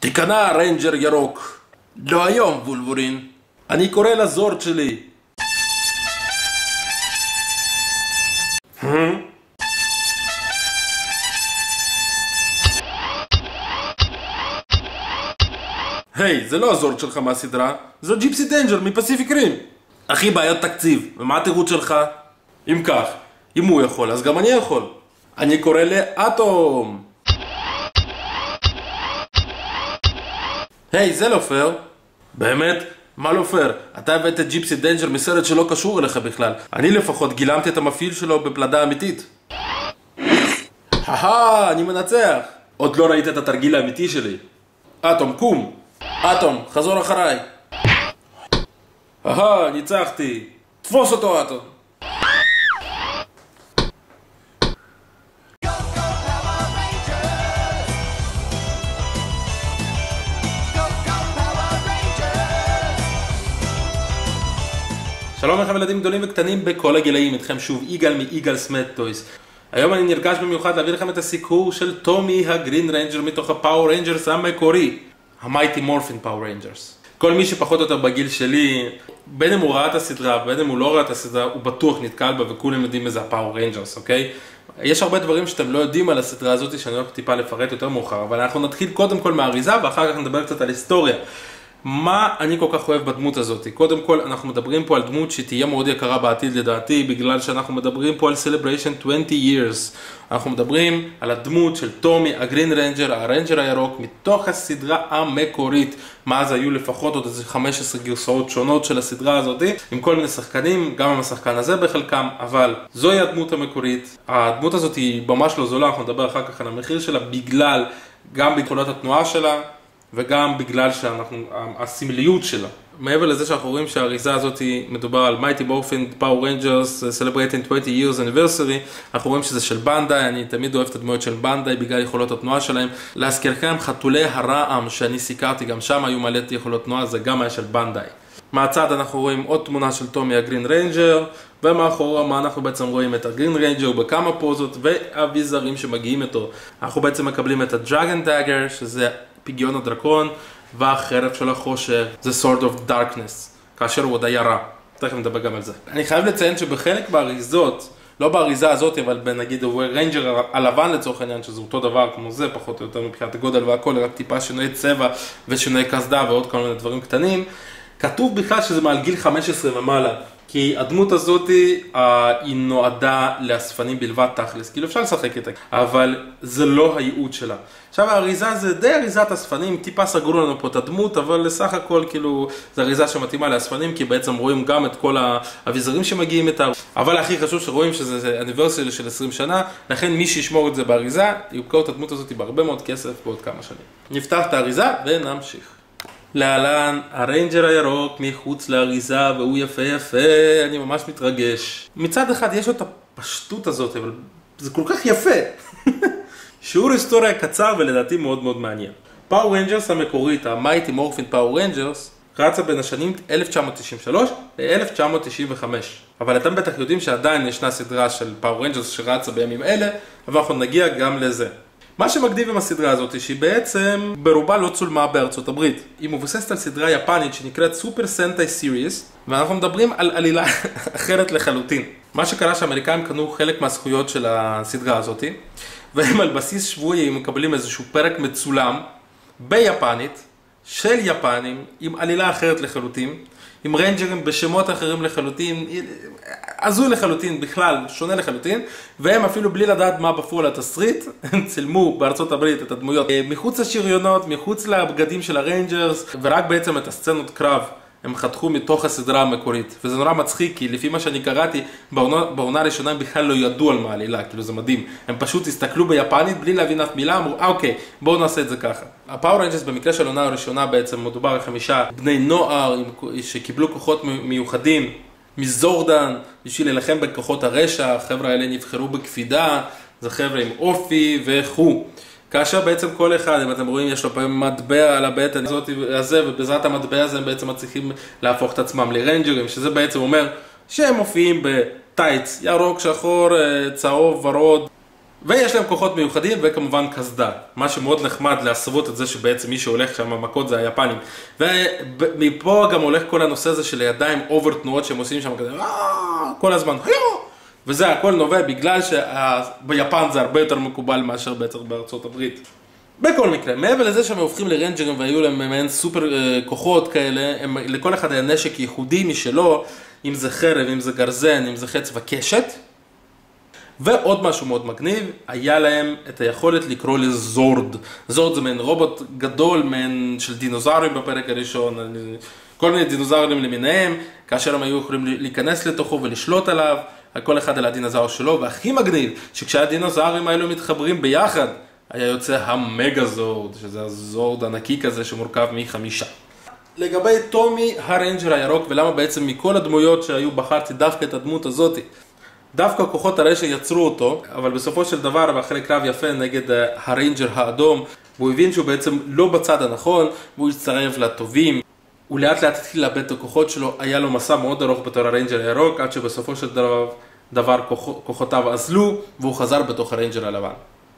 תיכנע, ריינג'ר ירוק. לא היום, וולברין. אני קורא לזורד שלי. היי, זה לא הזורד שלך מהסדרה, זה Gipsy Danger מ Pacific Rim. אחי, בעיות תקציב, ומה התירוץ שלך? אם כך, אם הוא יכול, אז גם אני יכול. אני קורא לאטום. היי, זה לא פייר. באמת? מה לא פייר? אתה הבאת Gipsy Danger מסרט שלא קשור אליך בכלל. אני לפחות גילמתי את המפעיל שלו בפלדה אמיתית. הא אני מנצח! עוד לא ראית את התרגיל האמיתי שלי. אטום, קום! אטום, חזור אחריי. אהה, ניצחתי. תפוס אותו, אטום. שלום לכם ילדים גדולים וקטנים בכל הגילאים, איתכם שוב יגאל מ Yigal's Mad Toys. היום אני נרגש במיוחד להביא לכם את הסיקור של טומי ה Green Ranger מתוך ה Power Rangers המקורי, ה Mighty Morphin Power Rangers. כל מי שפחות או יותר בגיל שלי, בין אם הוא ראה את הסדרה ובין אם הוא לא ראה את הסדרה, הוא בטוח נתקל בה וכולם יודעים איזה ה Power Rangers, אוקיי? יש הרבה דברים שאתם לא יודעים על הסדרה הזאת שאני הולך טיפה לפרט יותר מאוחר, אבל אנחנו נתחיל קודם כל מהאריזה ואחר כך נדבר קצת על היסטוריה. מה אני כל כך אוהב בדמות הזאת? קודם כל, אנחנו מדברים פה על דמות שתהיה מאוד יקרה בעתיד לדעתי, בגלל שאנחנו מדברים פה על Celebration 20 years. אנחנו מדברים על הדמות של טומי, ה Green Ranger, הרנג'ר הירוק, מתוך הסדרה המקורית. מאז היו לפחות עוד איזה 15 גרסאות שונות של הסדרה הזאת, עם כל מיני שחקנים, גם עם השחקן הזה בחלקם, אבל זוהי הדמות המקורית. הדמות הזאת היא ממש לא זולה, אנחנו נדבר אחר כך על המחיר שלה, בגלל, גם ביכולות התנועה שלה. וגם בגלל שאנחנו, הסמליות שלה. מעבר לזה שאנחנו רואים שהאריזה הזאת מדובר על Mighty Morphin Power Rangers Celebrating 20 Years Anniversary, אנחנו רואים שזה של בנדאי, אני תמיד אוהב את הדמויות של בנדאי בגלל יכולות התנועה שלהם. להזכירכם, חתולי הרעם שאני סיקרתי, גם שם היו מלא יכולות תנועה, זה גם היה של בנדאי. מהצד אנחנו רואים עוד תמונה של טומי ה Green Ranger, ומאחורה מה אנחנו בעצם רואים את ה Green Ranger בכמה פוזות ואביזרים שמגיעים איתו. אנחנו בעצם מקבלים את ה Dragon Dagger, שזה פגיון הדרקון, והחרב של החושך, זה sword of darkness, כאשר הוא עוד היה רע. תכף נדבר גם על זה. אני חייב לציין שבחלק באריזות, לא באריזה הזאת, אבל בנגיד ריינג'ר הלבן לצורך העניין, שזה אותו דבר כמו זה, פחות או יותר מבחינת הגודל והכל, רק טיפה שינוי צבע ושינוי קסדה ועוד כל מיני דברים קטנים, כתוב בכלל שזה מעל גיל 15 ומעלה. כי הדמות הזאת אה, היא נועדה לאספנים בלבד תכלס, כאילו אפשר לשחק איתה, אבל זה לא הייעוד שלה. עכשיו האריזה זה די אריזת אספנים, טיפה סגרו לנו פה את הדמות, אבל לסך הכל כאילו זו אריזה שמתאימה לאספנים, כי בעצם רואים גם את כל האביזרים שמגיעים איתה, אבל הכי חשוב שרואים שזה anniversary של 20 שנה, לכן מי שישמור את זה באריזה, ימכור את הדמות הזאת בהרבה מאוד כסף בעוד כמה שנים. נפתח את האריזה ונמשיך. להלן הריינג'ר הירוק מחוץ לאריזה והוא יפה יפה, אני ממש מתרגש. מצד אחד יש לו את הפשטות הזאת, אבל זה כל כך יפה. שיעור היסטוריה קצר ולדעתי מאוד מאוד מעניין. Power Rangers המקורית, ה Mighty Morphin Power Rangers, רצה בין השנים 1993 ל-1995. אבל אתם בטח יודעים שעדיין ישנה סדרה של Power Rangers שרצה בימים אלה, אבל אנחנו נגיע גם לזה. מה שמגניב עם הסדרה הזאת, שהיא בעצם ברובה לא צולמה בארצות הברית. היא מבוססת על סדרה יפנית שנקראת Super Sentai Series, ואנחנו מדברים על עלילה אחרת לחלוטין. מה שקרה שהאמריקאים קנו חלק מהזכויות של הסדרה הזאת, והם על בסיס שבועי מקבלים איזשהו פרק מצולם ביפנית, של יפנים, עם עלילה אחרת לחלוטין, עם ריינג'רים בשמות אחרים לחלוטין, הזוי לחלוטין, בכלל, שונה לחלוטין, והם אפילו בלי לדעת מה בפועל התסריט, הם צילמו בארצות הברית את הדמויות אה, מחוץ לשריונות, מחוץ לבגדים של הריינג'רס, ורק בעצם את הסצנות קרב. הם חתכו מתוך הסדרה המקורית, וזה נורא מצחיק, כי לפי מה שאני קראתי, בעונה, בעונה הראשונה הם בכלל לא ידעו על מה העלילה, כאילו זה מדהים. הם פשוט הסתכלו ביפנית בלי להבין אף מילה, אמרו, אה אוקיי, בואו נעשה את זה ככה. ה Power Rangers במקרה של העונה הראשונה בעצם מדובר על חמישה בני נוער שקיבלו כוחות מיוחדים מזורדן בשביל להילחם בכוחות הרשע, החבר'ה האלה נבחרו בקפידה, זה חבר'ה עם אופי וכו'. כאשר בעצם כל אחד, אם אתם רואים, יש לו פה מין מטבע על הבטן הזאת, הזה, ובעזרת המטבע הזה הם בעצם מצליחים להפוך את עצמם לריינג'רים, שזה בעצם אומר שהם מופיעים בטייץ, ירוק, שחור, אה, צהוב, ורוד, ויש להם כוחות מיוחדים וכמובן קסדה, מה שמאוד נחמד להסוות את זה שבעצם מי שהולך שם במכות זה היפנים. ומפה גם הולך כל הנושא הזה של הידיים over תנועות שהם עושים שם כזה, "אה", כל הזמן, וזה הכל נובע בגלל שביפן זה הרבה יותר מקובל מאשר בעצם בארצות הברית. בכל מקרה, מעבר לזה שהם הופכים לרנג'רים והיו להם מעין סופר אה, כוחות כאלה, הם, לכל אחד היה נשק ייחודי משלו, אם זה חרב, אם זה גרזן, אם זה חץ וקשת. ועוד משהו מאוד מגניב, היה להם את היכולת לקרוא לזורד. זורד זה מעין רובוט גדול, מעין של דינוזאורים בפרק הראשון, כל מיני דינוזאורים למיניהם, כאשר הם היו יכולים להיכנס לתוכו ולשלוט עליו, כל אחד על הדינוזאור שלו, והכי מגניב, שכשהדינוזאורים האלו מתחברים ביחד, היה יוצא המגה-זורד, שזה הזורד ענקי כזה שמורכב מחמישה. לגבי טומי הריינג'ר הירוק, ולמה בעצם מכל הדמויות שהיו בחרתי דווקא את הדמות הזאתי. דווקא כוחות הרשע יצרו אותו, אבל בסופו של דבר, ואחרי קרב יפה נגד אה, הריינג'ר האדום, והוא הבין שהוא בעצם לא בצד הנכון, והוא הצטרף לטובים. הוא לאט לאט התחיל לאבד את הכוחות שלו, היה לו מסע מאוד ארוך בתור הריינג'ר הירוק, עד שבסופו של דבר, דבר כוח, כוחותיו אזלו, והוא חזר בתוך הריינג'ר הלבן.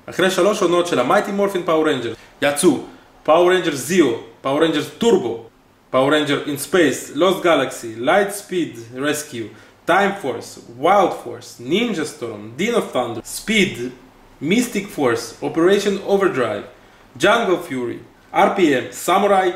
אחרי שלוש עונות של ה Mighty Morphin Power Rangers, יצאו Power Rangers Zeo, Power Rangers Turbo, Power Rangers in Space, Lost Galaxy, Lightspeed Rescue, Time Force, Wild Force, Ninja Storm, Dino Thunder, SPD, Mystic Force, Operation Overdrive, Jungle Fury, RPM, Samurai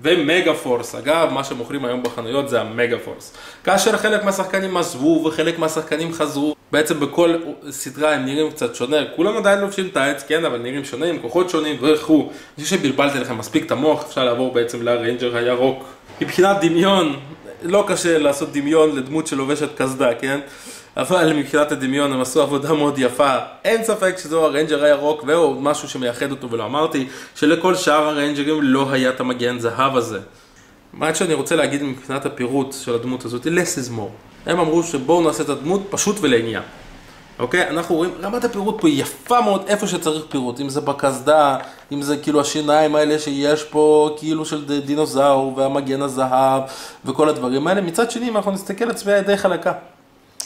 ו Megaforce. אגב, מה שמוכרים היום בחנויות זה ה Megaforce. כאשר חלק מהשחקנים עזבו וחלק מהשחקנים חזרו, בעצם בכל סדרה הם נראים קצת שונה, כולם עדיין לובשים טייץ, כן, אבל נראים שונה, עם כוחות שונים וכו'. אני חושב שבלבלתי לכם מספיק את המוח, אפשר לעבור בעצם לריינג'ר הירוק. מבחינת דמיון, לא קשה לעשות דמיון לדמות שלובשת קסדה, כן? אבל מבחינת הדמיון הם עשו עבודה מאוד יפה. אין ספק שזהו הריינג'ר הירוק, ועוד משהו שמייחד אותו ולא אמרתי, שלכל שאר הריינג'רים לא היה את המגן זהב הזה. מה שאני רוצה להגיד מבחינת הפירוט של הדמות הזאת, less is more. הם אמרו שבואו נעשה את הדמות פשוט ולעניין. אוקיי? אנחנו רואים, רמת הפירוט פה יפה מאוד איפה שצריך פירוט, אם זה בקסדה, אם זה כאילו השיניים האלה שיש פה כאילו של דינוזאור והמגן הזהב וכל הדברים האלה. מצד שני, אם אנחנו נסתכל, הצביעה היא די חלקה.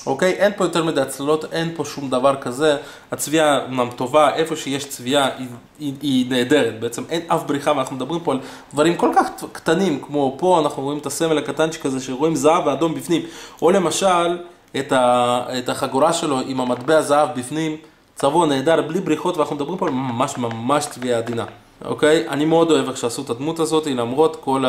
אוקיי? אין פה יותר מדי הצללות, אין פה שום דבר כזה. הצביעה אמנם טובה, איפה שיש צביעה היא, היא, היא נהדרת. בעצם אין אף בריחה, ואנחנו מדברים פה על דברים כל כך קטנים, כמו פה אנחנו רואים את הסמל הקטנצ'יק הזה, שרואים זהב ואדום בפנים. או למשל, את, ה, את החגורה שלו עם המטבע זהב בפנים, צבוע נהדר, בלי בריחות, ואנחנו מדברים פה על ממש ממש צביעה עדינה. אוקיי? אני מאוד אוהב איך שעשו את הדמות הזאת, למרות כל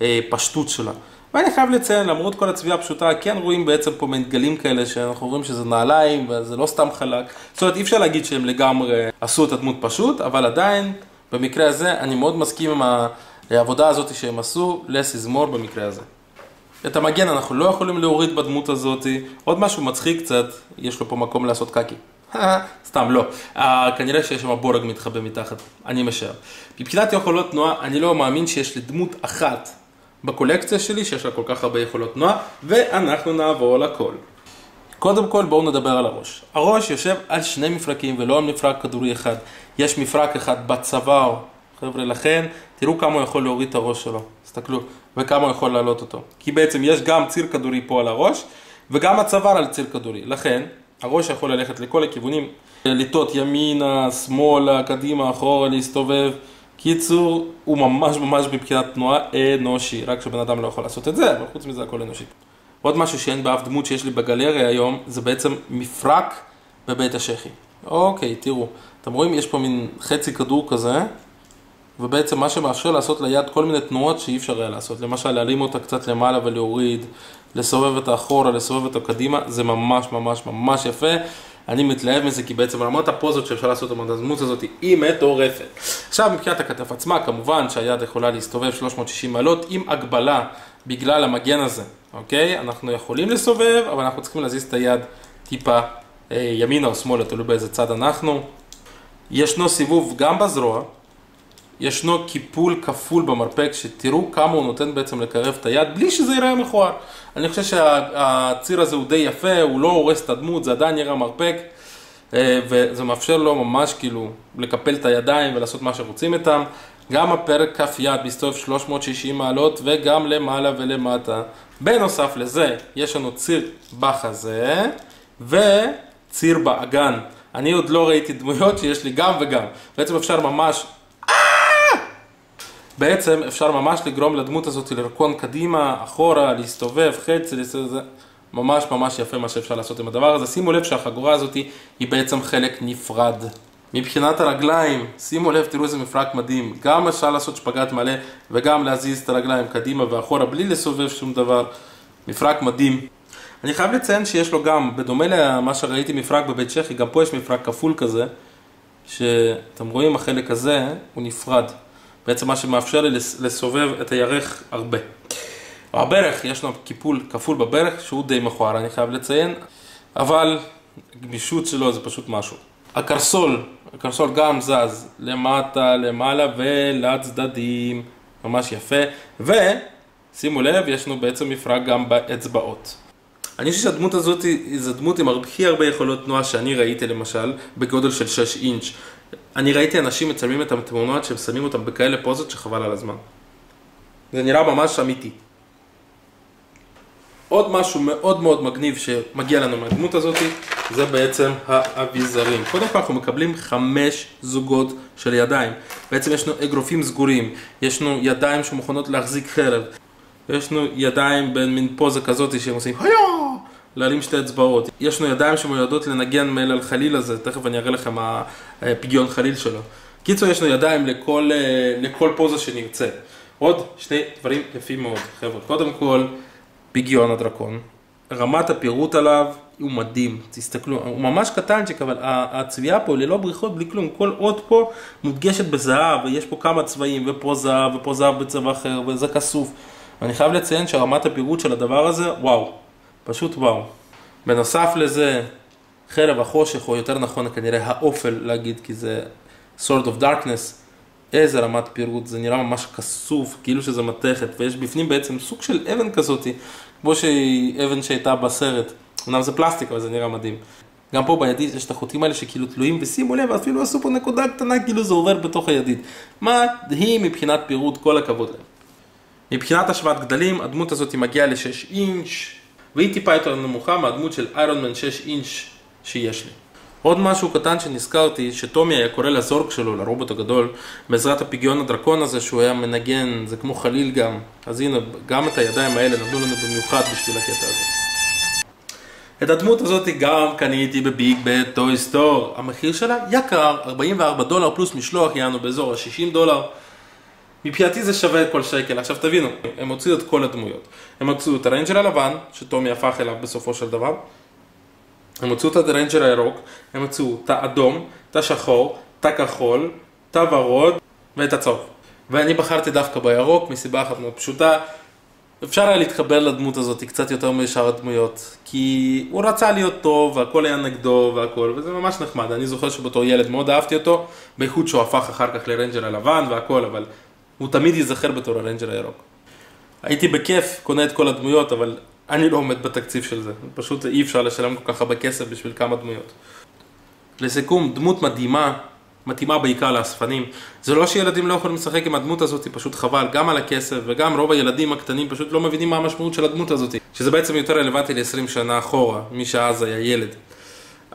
הפשטות שלה. ואני חייב לציין, למרות כל הצביעה הפשוטה, כן רואים בעצם פה מין גלים כאלה שאנחנו רואים שזה נעליים וזה לא סתם חלק. זאת אומרת, אי אפשר להגיד שהם לגמרי עשו את הדמות פשוט, אבל עדיין, במקרה הזה, אני מאוד מסכים עם העבודה הזאת שהם עשו, less is more במקרה הזה. את המגן אנחנו לא יכולים להוריד בדמות הזאת, עוד משהו מצחיק קצת, יש לו פה מקום לעשות קקי. סתם לא, uh, כנראה שיש שם בורג מתחבא מתחת, אני משער. מבחינת יכולות תנועה, אני לא מאמין שיש לי דמות אחת בקולקציה שלי שיש לה כל כך הרבה יכולות תנועה, ואנחנו נעבור לכל. קודם כל בואו נדבר על הראש. הראש יושב על שני מפרקים ולא על מפרק כדורי אחד. יש מפרק אחד בצוואר, חבר'ה, לכן תראו כמה הוא יכול להוריד את הראש שלו, תסתכלו, וכמה הוא יכול להעלות אותו. כי בעצם יש גם ציר כדורי פה על הראש, וגם הצוואר על ציר כדורי. לכן, הראש יכול ללכת לכל הכיוונים, לטעות ימינה, שמאלה, קדימה, אחורה, להסתובב. קיצור, הוא ממש ממש מבחינת תנועה אנושי, רק שבן אדם לא יכול לעשות את זה, אבל חוץ מזה הכל אנושי. עוד משהו שאין באף דמות שיש לי בגלריה היום, זה בעצם מפרק בבית השחי. אוקיי, תראו, אתם רואים, יש פה מין חצי כדור כזה, ובעצם מה שמאפשר לעשות ליד כל מיני תנועות שאי אפשר היה לעשות. למשל, להרים אותה קצת למעלה ולהוריד, לסובב אותה אחורה, לסובב אותה קדימה, זה ממש ממש ממש יפה. אני מתלהב מזה כי בעצם רמת הפוזות שאפשר לעשות הדמות הזאת היא מטורפת. עכשיו מבחינת הכתף עצמה, כמובן שהיד יכולה להסתובב 360 מעלות עם הגבלה בגלל המגן הזה, אוקיי? אנחנו יכולים לסובב, אבל אנחנו צריכים להזיז את היד טיפה אה, ימינה או שמאלה, תלוי באיזה צד אנחנו. ישנו סיבוב גם בזרוע, ישנו קיפול כפול במרפק, שתראו כמה הוא נותן בעצם לקרב את היד בלי שזה ייראה מכוער. אני חושב שהציר הזה הוא די יפה, הוא לא הורס את הדמות, זה עדיין נראה מרפק, אה, וזה מאפשר לו ממש כאילו לקפל את הידיים ולעשות מה שרוצים איתם. גם הפרק כף יד מסתובב 360 מעלות וגם למעלה ולמטה. בנוסף לזה, יש לנו ציר בחזה וציר באגן. אני עוד לא ראיתי דמויות שיש לי גם וגם. בעצם אפשר ממש... בעצם אפשר ממש לגרום לדמות הזאת לרקון קדימה, אחורה, להסתובב, חצי, להסתובב, ממש ממש יפה מה שאפשר לעשות עם הדבר הזה. שימו לב שהחגורה הזאת היא בעצם חלק נפרד. מבחינת הרגליים, שימו לב, תראו איזה מפרק מדהים. גם אפשר לעשות שפגאט מלא וגם להזיז את הרגליים קדימה ואחורה בלי לסובב שום דבר. מפרק מדהים. אני חייב לציין שיש לו גם, בדומה למה שראיתי מפרק בבית צ'כי, גם פה יש מפרק כפול כזה, שאתם רואים החלק הזה הוא נפרד. בעצם מה שמאפשר לי לסובב את הירך הרבה. הברך, יש לנו קיפול כפול בברך שהוא די מכוער, אני חייב לציין, אבל גמישות שלו זה פשוט משהו. הקרסול, הקרסול גם זז למטה, למעלה ולצדדים, ממש יפה, ושימו לב, יש לנו בעצם מפרק גם באצבעות. אני חושב שהדמות הזאת זו דמות עם הכי הרבה יכולות תנועה שאני ראיתי למשל, בגודל של 6 אינץ'. אני ראיתי אנשים מצלמים את התמונות שהם שמים אותם בכאלה פוזות שחבל על הזמן. זה נראה ממש אמיתי. עוד משהו מאוד מאוד מגניב שמגיע לנו מהדמות הזאת, זה בעצם האביזרים. קודם כל אנחנו מקבלים חמש זוגות של ידיים. בעצם יש לנו אגרופים סגורים, יש לנו ידיים שמוכנות להחזיק חרב, יש לנו ידיים במין פוזה כזאת שהם עושים היו! להרים שתי אצבעות. יש לנו ידיים שמיועדות לנגן מייל על חליל הזה, תכף אני אראה לכם הפגיון חליל שלו. קיצור, יש לנו ידיים לכל, לכל פוזה שנרצה. עוד שני דברים יפים מאוד, חבר'ה. קודם כל, פגיון הדרקון. רמת הפירוט עליו הוא מדהים, תסתכלו, הוא ממש קטנצ'יק, אבל הצביעה פה ללא בריחות, בלי כלום, כל אות פה מודגשת בזהב, ויש פה כמה צבעים, ופה זהב, ופה זהב בצבע אחר, וזה כסוף. ואני חייב לציין שרמת הפירוט של הדבר הזה, וואו, פשוט וואו. בנוסף לזה, חרב החושך, או יותר נכון כנראה האופל להגיד, כי זה sort of darkness, איזה רמת פירוט, זה נראה ממש כסוף, כאילו שזה מתכת, ויש בפנים בעצם סוג של אבן כזאתי, כמו שהיא אבן שהייתה בסרט. אמנם זה פלסטיק, אבל זה נראה מדהים. גם פה בידית יש את החוטים האלה שכאילו תלויים, ושימו לב, אפילו עשו פה נקודה קטנה, כאילו זה עובר בתוך הידית. מדהים מבחינת פירוט, כל הכבוד להם. מבחינת השוואת גדלים, הדמות הזאת מגיעה ל-6 אינץ', והיא טיפה יותר נמוכה מהדמות של איירון מן 6 אינץ' שיש לי. עוד משהו קטן שנזכרתי, שטומי היה קורא לזורק שלו, לרובוט הגדול, בעזרת הפיגיון הדרקון הזה שהוא היה מנגן, זה כמו חליל גם. אז הנה, גם את הידיים האלה נתנו לנו במיוחד בשביל הקטע הזה. את הדמות הזאת גם קניתי ב Big Bad Toy Store. המחיר שלה יקר, 44 דולר פלוס משלוח, יענו באזור ה-60 דולר. מבחינתי זה שווה כל שקל. עכשיו תבינו, הם הוציאו את כל הדמויות. הם הוציאו את הריינג'ר הלבן, שטומי הפך אליו בסופו של דבר. הם הוציאו את הריינג'ר הירוק, הם הוציאו את האדום, את השחור, את הכחול, את הוורוד ואת הצהוב. ואני בחרתי דווקא בירוק מסיבה אחת מאוד פשוטה. אפשר היה להתחבר לדמות הזאת קצת יותר משאר הדמויות, כי הוא רצה להיות טוב והכל היה נגדו והכל, וזה ממש נחמד. אני זוכר שבתור ילד מאוד אהבתי אותו, בייחוד שהוא הפך אחר כך לריינג'ר הלבן והכל, אבל הוא תמיד ייזכר בתור הריינג'ר הירוק. הייתי בכיף קונה את כל הדמויות, אבל אני לא עומד בתקציב של זה, פשוט אי אפשר לשלם כל כך הרבה כסף בשביל כמה דמויות. לסיכום, דמות מדהימה, מתאימה בעיקר לאספנים. זה לא שילדים לא יכולים לשחק עם הדמות הזאת, פשוט חבל, גם על הכסף וגם רוב הילדים הקטנים פשוט לא מבינים מה המשמעות של הדמות הזאת, שזה בעצם יותר רלוונטי ל-20 שנה אחורה, מי שאז היה ילד.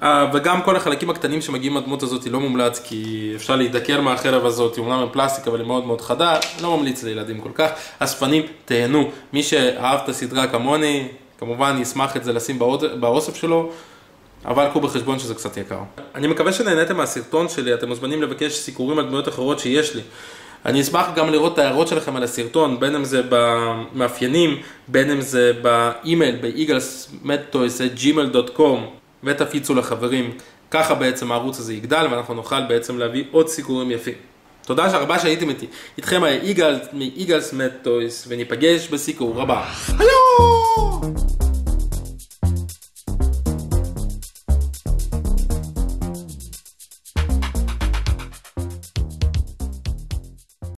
Uh, וגם כל החלקים הקטנים שמגיעים מהדמות הזאת לא מומלץ כי אפשר להידקר מהחרב הזאת, אומנם עם פלסטיק אבל היא מאוד מאוד חדה, לא ממליץ לילדים כל כך. אספנים, תהנו. מי שאהב את הסדרה כמוני, כמובן ישמח את זה לשים באוסף שלו, אבל קחו בחשבון שזה קצת יקר. אני מקווה שנהניתם מהסרטון שלי, אתם מוזמנים לבקש סיקורים על דמויות אחרות שיש לי. אני אשמח גם לראות את ההערות שלכם על הסרטון, בין אם זה במאפיינים, בין אם זה באימייל, ב-eaglesmedtoys.gmail.com ותפיצו לחברים. ככה בעצם הערוץ הזה יגדל ואנחנו נוכל בעצם להביא עוד סיקורים יפים. תודה רבה שהייתם איתי. איתכם היה יגאל Med Toys וניפגש בסיקור הבא. היו!